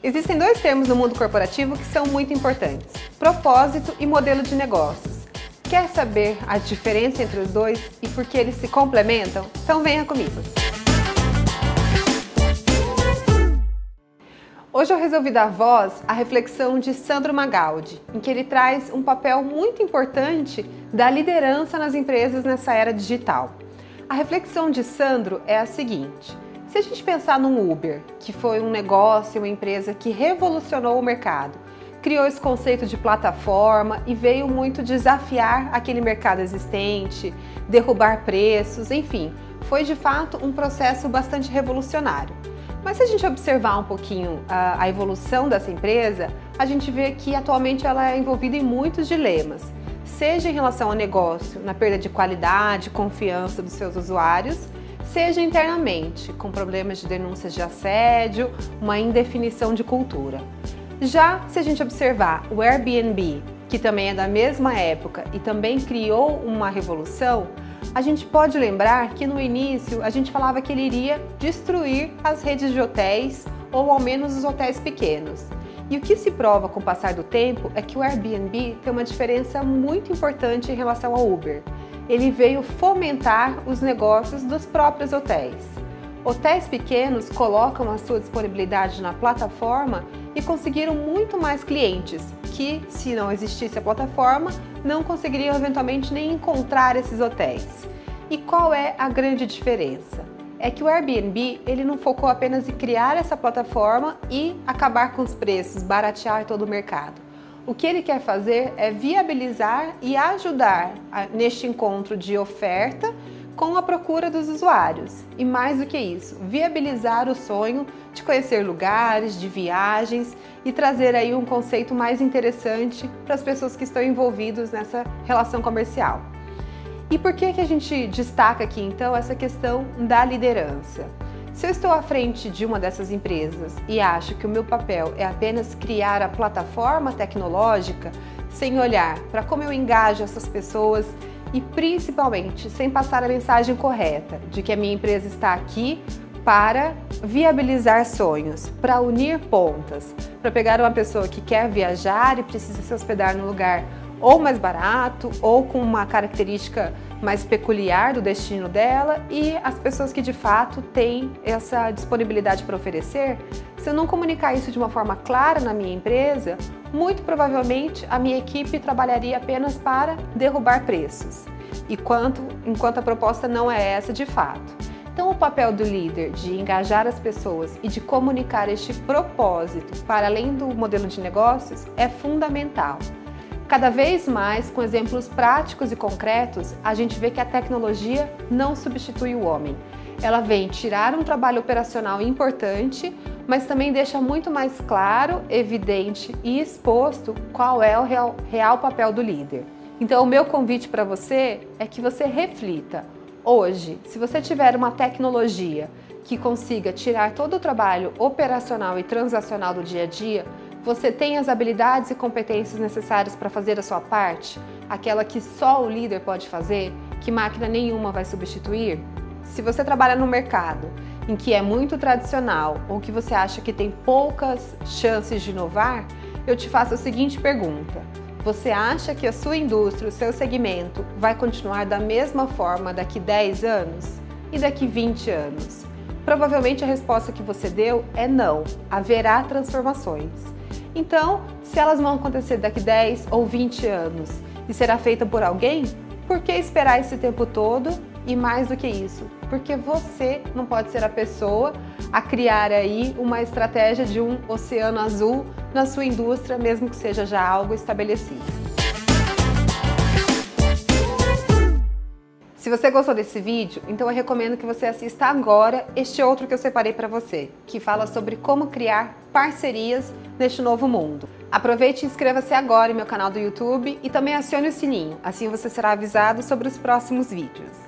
Existem dois termos no mundo corporativo que são muito importantes: propósito e modelo de negócios. Quer saber a diferença entre os dois e por que eles se complementam? Então venha comigo! Hoje eu resolvi dar voz à reflexão de Sandro Magaldi, em que ele traz um papel muito importante da liderança nas empresas nessa era digital. A reflexão de Sandro é a seguinte: se a gente pensar num Uber, que foi um negócio, uma empresa que revolucionou o mercado, criou esse conceito de plataforma e veio muito desafiar aquele mercado existente, derrubar preços, enfim, foi de fato um processo bastante revolucionário. Mas se a gente observar um pouquinho a, a evolução dessa empresa, a gente vê que atualmente ela é envolvida em muitos dilemas, seja em relação ao negócio, na perda de qualidade, confiança dos seus usuários, seja internamente, com problemas de denúncias de assédio, uma indefinição de cultura. Já se a gente observar o Airbnb, que também é da mesma época e também criou uma revolução, a gente pode lembrar que no início a gente falava que ele iria destruir as redes de hotéis ou ao menos os hotéis pequenos. E o que se prova com o passar do tempo é que o Airbnb tem uma diferença muito importante em relação ao Uber ele veio fomentar os negócios dos próprios hotéis. Hotéis pequenos colocam a sua disponibilidade na plataforma e conseguiram muito mais clientes que, se não existisse a plataforma, não conseguiriam eventualmente nem encontrar esses hotéis. E qual é a grande diferença? É que o Airbnb ele não focou apenas em criar essa plataforma e acabar com os preços, baratear todo o mercado o que ele quer fazer é viabilizar e ajudar a, neste encontro de oferta com a procura dos usuários. E mais do que isso, viabilizar o sonho de conhecer lugares, de viagens e trazer aí um conceito mais interessante para as pessoas que estão envolvidas nessa relação comercial. E por que, que a gente destaca aqui então essa questão da liderança? Se eu estou à frente de uma dessas empresas e acho que o meu papel é apenas criar a plataforma tecnológica, sem olhar para como eu engajo essas pessoas e principalmente sem passar a mensagem correta de que a minha empresa está aqui para viabilizar sonhos, para unir pontas, para pegar uma pessoa que quer viajar e precisa se hospedar no lugar ou mais barato ou com uma característica mais peculiar do destino dela e as pessoas que de fato têm essa disponibilidade para oferecer, se eu não comunicar isso de uma forma clara na minha empresa, muito provavelmente a minha equipe trabalharia apenas para derrubar preços. E quanto, enquanto a proposta não é essa de fato. Então, o papel do líder de engajar as pessoas e de comunicar este propósito para além do modelo de negócios é fundamental. Cada vez mais, com exemplos práticos e concretos, a gente vê que a tecnologia não substitui o homem. Ela vem tirar um trabalho operacional importante, mas também deixa muito mais claro, evidente e exposto qual é o real, real papel do líder. Então, o meu convite para você é que você reflita. Hoje, se você tiver uma tecnologia que consiga tirar todo o trabalho operacional e transacional do dia a dia, você tem as habilidades e competências necessárias para fazer a sua parte? Aquela que só o líder pode fazer, que máquina nenhuma vai substituir? Se você trabalha no mercado em que é muito tradicional ou que você acha que tem poucas chances de inovar, eu te faço a seguinte pergunta: você acha que a sua indústria, o seu segmento, vai continuar da mesma forma daqui 10 anos e daqui 20 anos? Provavelmente a resposta que você deu é não, haverá transformações. Então, se elas vão acontecer daqui 10 ou 20 anos e será feita por alguém, por que esperar esse tempo todo? E mais do que isso, porque você não pode ser a pessoa a criar aí uma estratégia de um oceano azul na sua indústria, mesmo que seja já algo estabelecido. Se você gostou desse vídeo, então eu recomendo que você assista agora este outro que eu separei para você, que fala sobre como criar parcerias neste novo mundo. Aproveite e inscreva-se agora em meu canal do YouTube e também acione o sininho, assim você será avisado sobre os próximos vídeos.